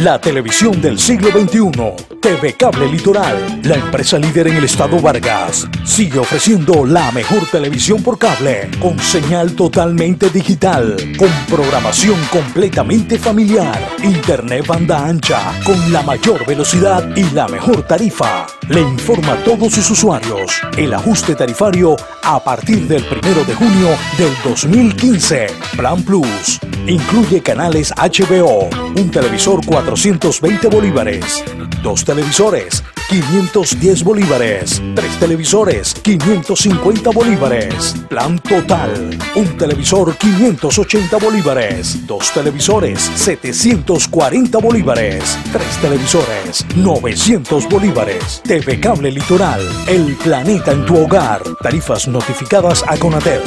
La televisión del siglo XXI. TV Cable Litoral, la empresa líder en el estado Vargas, sigue ofreciendo la mejor televisión por cable, con señal totalmente digital, con programación completamente familiar, internet banda ancha, con la mayor velocidad y la mejor tarifa. Le informa a todos sus usuarios el ajuste tarifario a partir del 1 de junio del 2015. Plan Plus incluye canales HBO, un televisor 420 bolívares, dos televisores 510 bolívares, tres televisores 550 bolívares, plan total, un televisor 580 bolívares, dos televisores 740 bolívares, tres televisores 900 bolívares, TV Cable Litoral, el planeta en tu hogar, tarifas notificadas a Conatel.